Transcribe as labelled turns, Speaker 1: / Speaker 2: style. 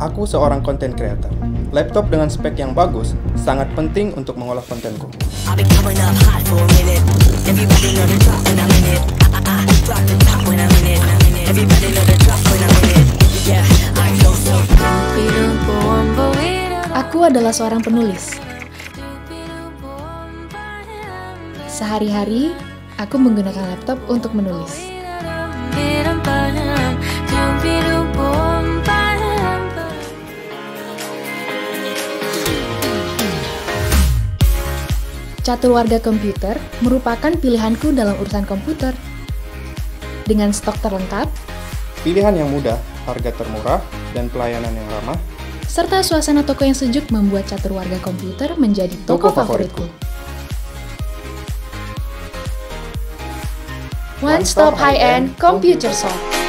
Speaker 1: Aku seorang content creator. Laptop dengan spek yang bagus sangat penting untuk mengolah kontenku.
Speaker 2: I've been coming up hot for a minute. Everybody know the drop when I'm in it. I, I, I drop the top when I'm in it. Everybody know the drop when I'm in it. Yeah, I know so.
Speaker 3: Aku adalah seorang penulis. Sehari-hari, aku menggunakan laptop untuk menulis. Catur warga komputer merupakan pilihanku dalam urusan komputer. Dengan stok terlengkap,
Speaker 1: Pilihan yang mudah, harga termurah, dan pelayanan yang ramah,
Speaker 3: serta suasana toko yang sejuk membuat catur warga komputer menjadi toko,
Speaker 1: Toko
Speaker 3: favoritku.
Speaker 1: favoritku.
Speaker 3: One Stop High End Computer Shop.